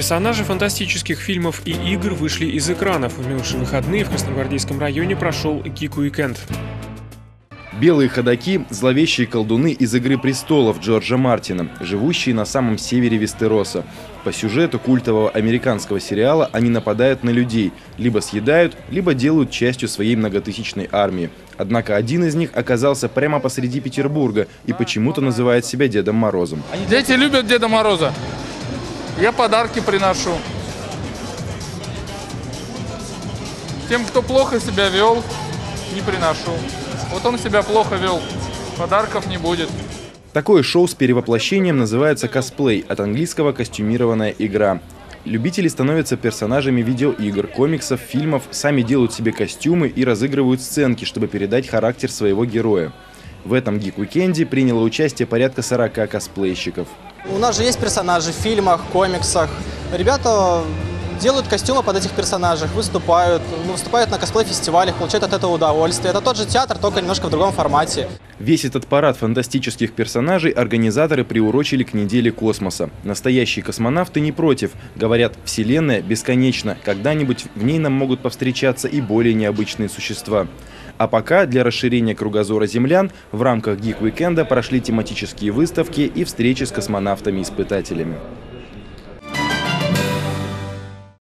Персонажи фантастических фильмов и игр вышли из экранов. В минувшие выходные в Красногвардейском районе прошел Weekend. Белые ходаки – зловещие колдуны из «Игры престолов» Джорджа Мартина, живущие на самом севере Вестероса. По сюжету культового американского сериала они нападают на людей, либо съедают, либо делают частью своей многотысячной армии. Однако один из них оказался прямо посреди Петербурга и почему-то называет себя Дедом Морозом. Дети любят Деда Мороза. Я подарки приношу. Тем, кто плохо себя вел, не приношу. Вот он себя плохо вел, подарков не будет. Такое шоу с перевоплощением называется косплей, от английского «костюмированная игра». Любители становятся персонажами видеоигр, комиксов, фильмов, сами делают себе костюмы и разыгрывают сценки, чтобы передать характер своего героя. В этом гик-уикенде приняло участие порядка 40 косплейщиков. У нас же есть персонажи в фильмах, комиксах. Ребята делают костюмы под этих персонажей, выступают, ну, выступают на косплей-фестивалях, получают от этого удовольствие. Это тот же театр, только немножко в другом формате. Весь этот парад фантастических персонажей организаторы приурочили к неделе космоса. Настоящие космонавты не против. Говорят, Вселенная бесконечна. Когда-нибудь в ней нам могут повстречаться и более необычные существа. А пока для расширения кругозора землян в рамках Weekend прошли тематические выставки и встречи с космонавтами-испытателями.